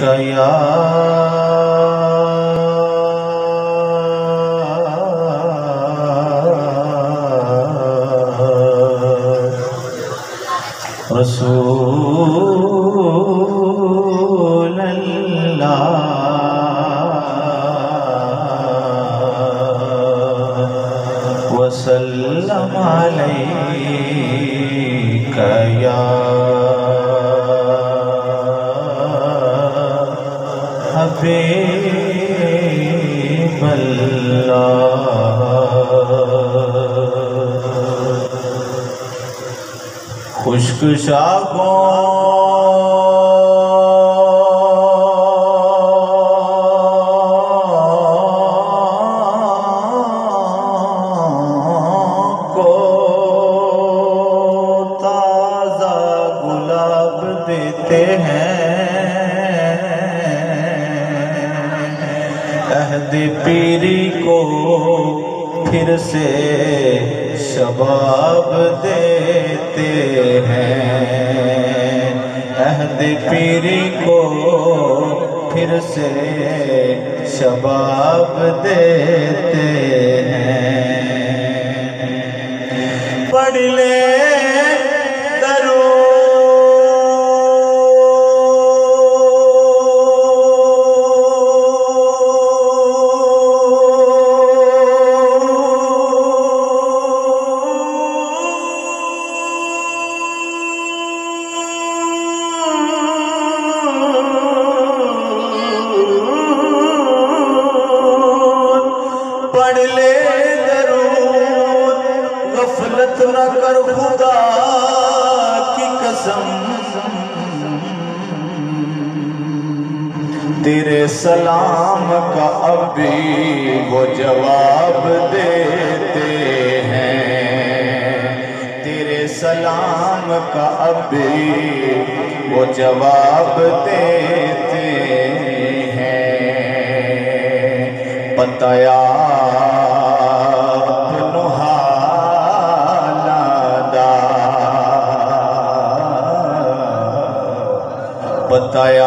कया रसूल वसल्लम अलैका या पे बल्ला खुशक शाह शबाब देते हैं। अहद पीरी को फिर से शबाब देते हैं। पढ़ ले गफलत न कर खुदा की कसम। तेरे सलाम का अभी वो जवाब देते हैं। तेरे सलाम का अभी वो जवाब देते हैं। पताया बताया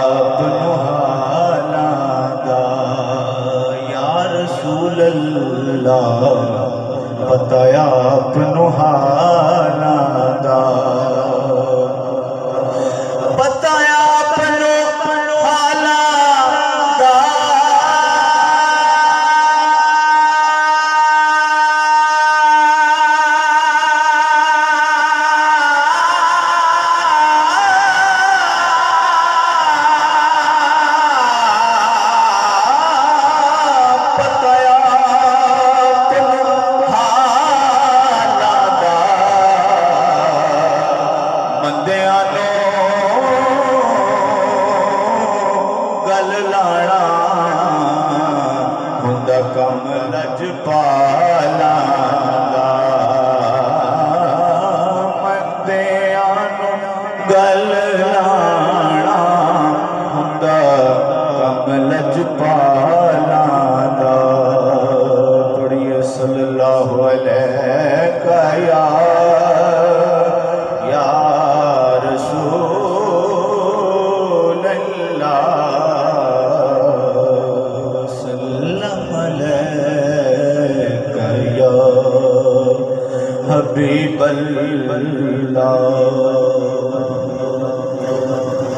अपनो हालादा या रसूल अल्लाह बताया अपनो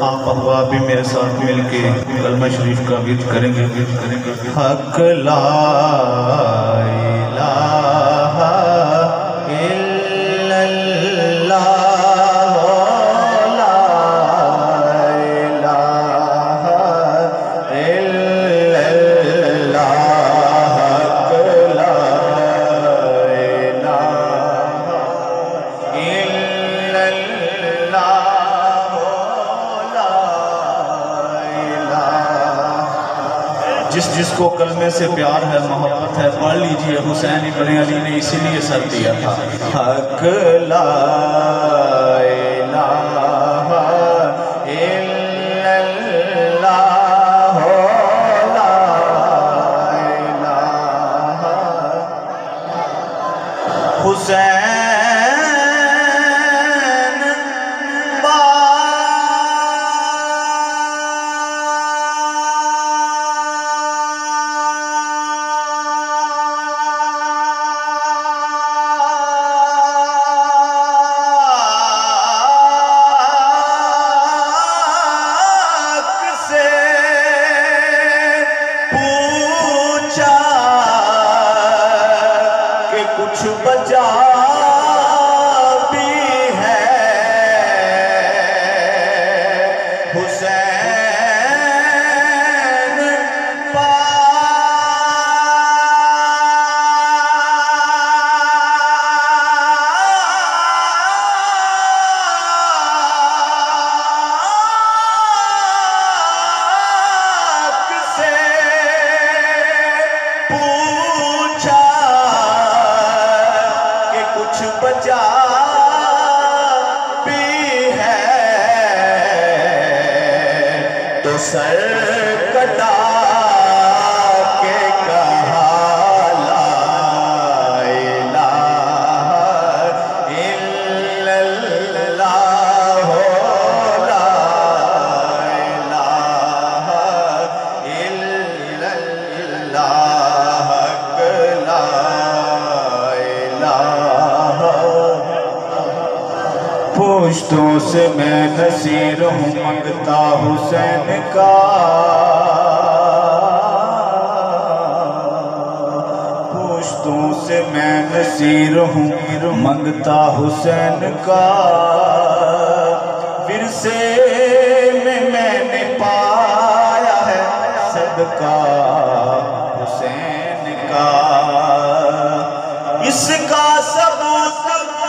आप अहबाब भी मेरे साथ मिलके कलमा शरीफ का गीत करेंगे गीत करेंगे। हक ला कलमे से प्यार है, मोहब्बत है, पढ़ लीजिए। हुसैन इबन अली ने इसीलिए सर दिया था। हक ला बचा वजह भी है। तो सर फिर हूँ मंगता हुसैन का पुश्तों से मैं नसीर हूँ मंगता हुसैन का फिर से में मैंने पाया है सदका हुसैन का इसका सबूत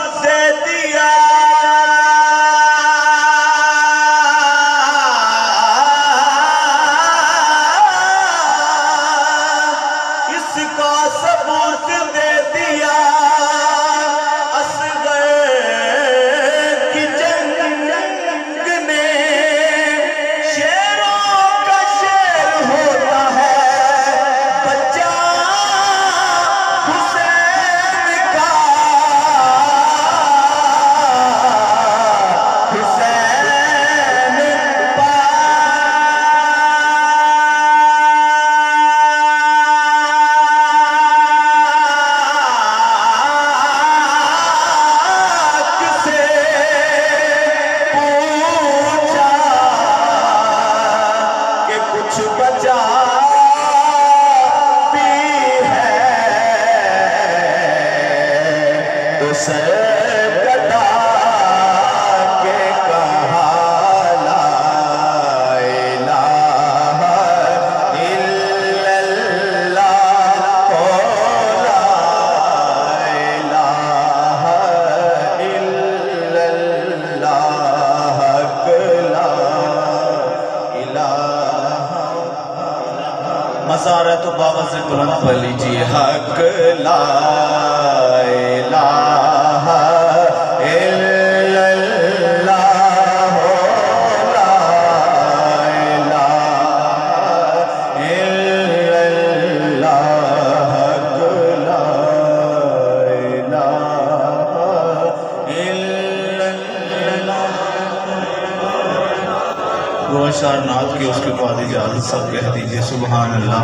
सब कह दीजिए सुबह अल्लाह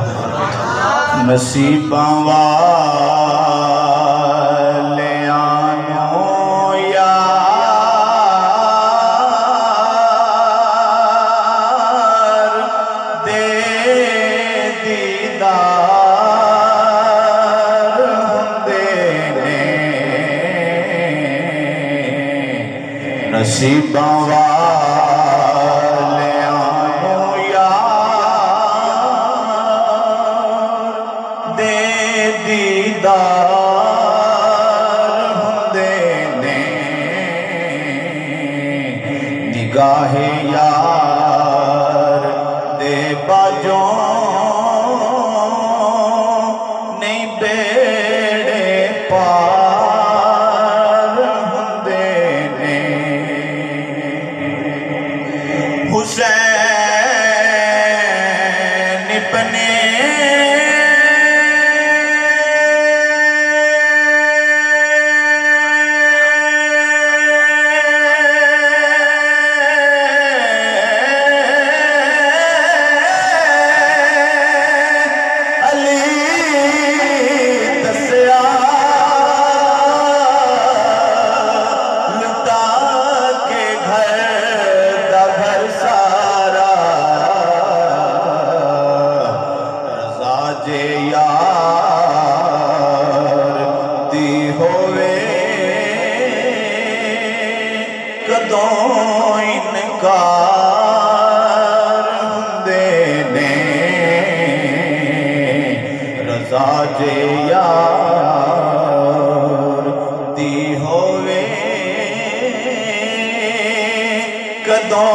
नसीबा नसीबा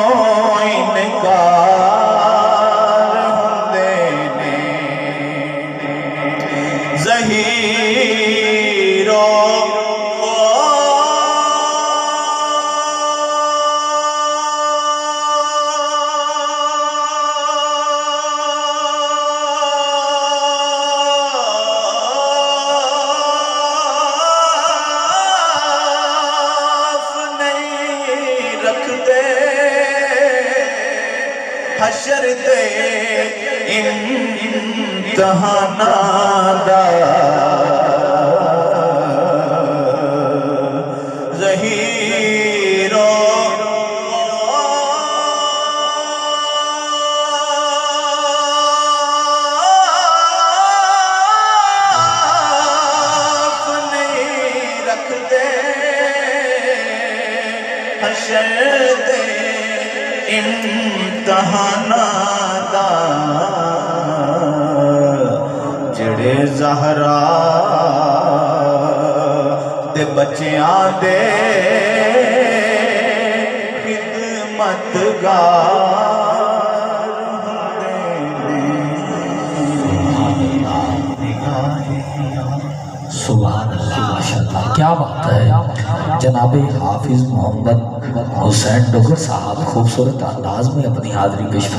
इनका हशर दे इम्तहानादा जहीरो अपने रख दे। दे इम्तहानादा दहाना दा। जहरा ते बच्चियाँ दे खिदमतगार क्या बात है। जनाब हाफिज मोहम्मद हुसैन डोगर साहब खूबसूरत अंदाज में अपनी हाजिरी पेश